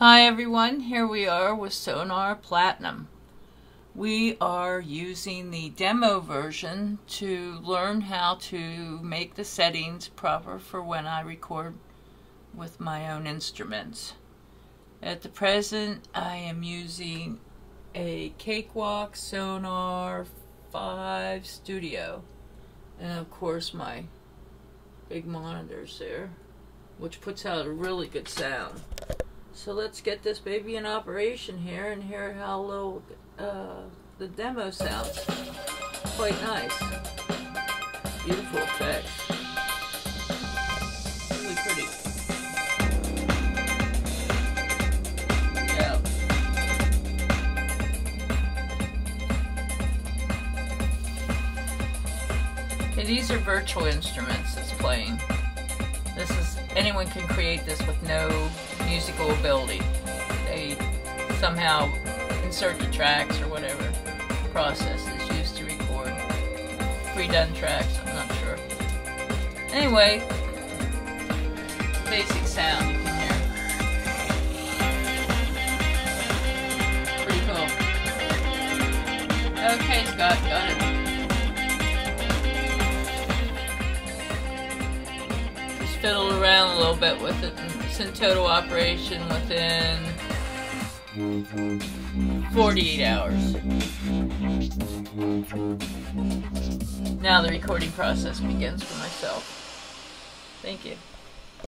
Hi everyone, here we are with Sonar Platinum. We are using the demo version to learn how to make the settings proper for when I record with my own instruments. At the present I am using a Cakewalk Sonar 5 Studio and of course my big monitors there which puts out a really good sound. So let's get this baby in operation here and hear how low uh, the demo sounds. Quite nice. Beautiful effects. These are virtual instruments it's playing. Anyone can create this with no musical ability. They somehow insert the tracks or whatever process is used to record pre-done tracks. I'm not sure. Anyway, basic sound. Pretty cool. Okay, Scott, got it. Fiddle around a little bit with it. In total operation within 48 hours. Now the recording process begins for myself. Thank you.